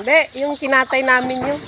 Hindi, yung kinatay namin yung.